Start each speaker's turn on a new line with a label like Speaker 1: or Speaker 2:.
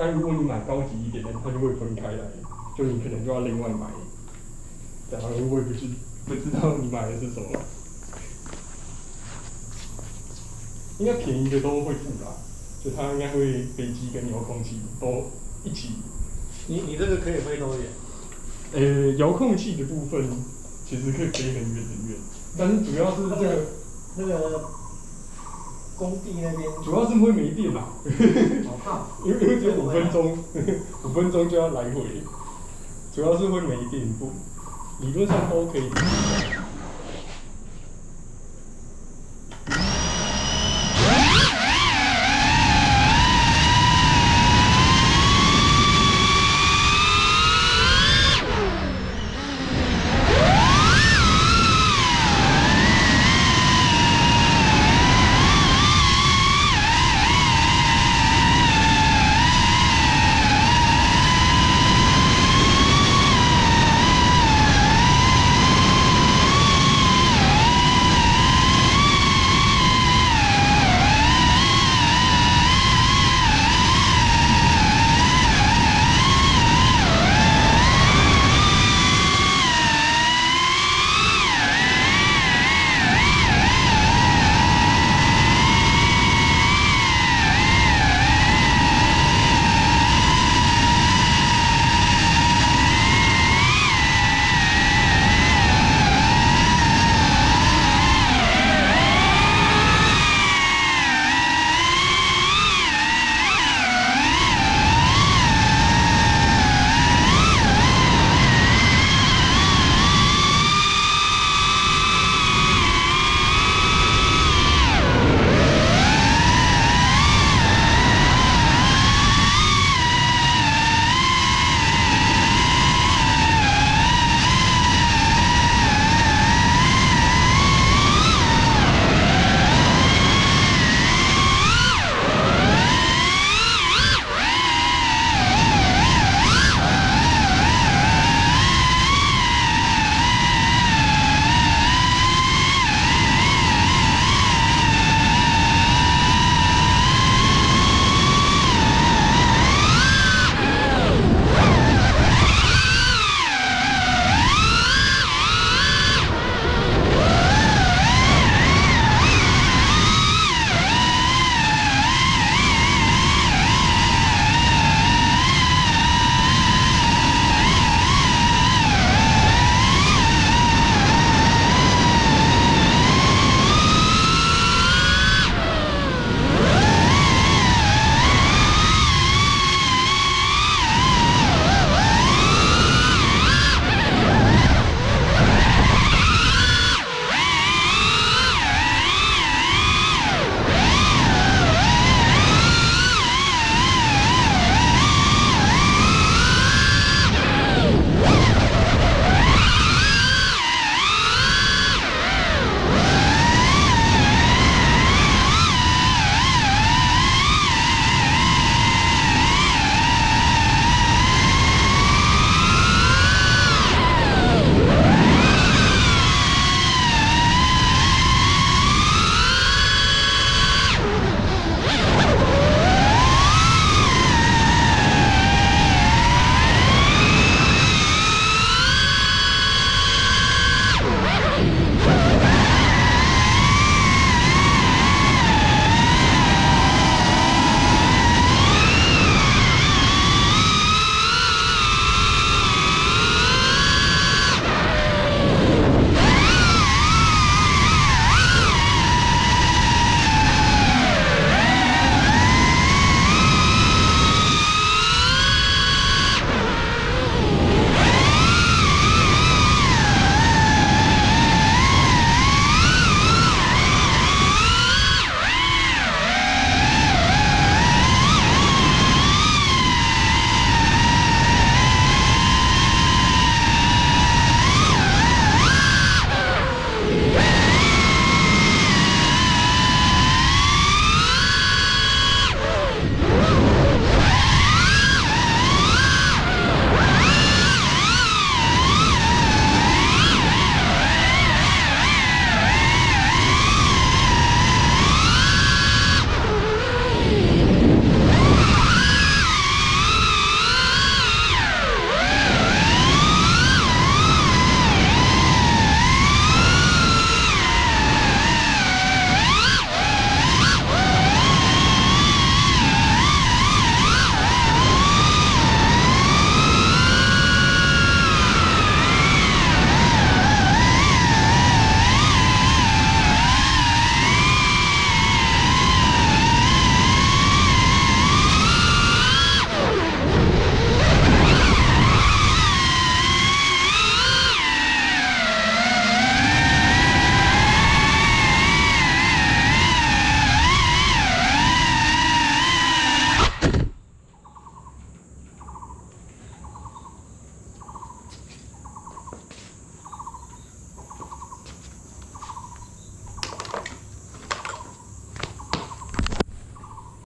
Speaker 1: 但如果你买高级一点的，它就会分开来，就你可能就要另外买。然后我也不知不知道你买的是什么，应该便宜的都会附啦，就它应该会飞机跟遥控器都一起。
Speaker 2: 你你这个可以飞多远？
Speaker 1: 呃，遥控器的部分其实可以飞很远很远，但是主要是这个
Speaker 2: 那个工地那边，
Speaker 1: 主要是会没电啦。
Speaker 2: 好怕，
Speaker 1: 因为因为只有五分钟，五分钟就要来回，主要是会没电不，理论上都可以。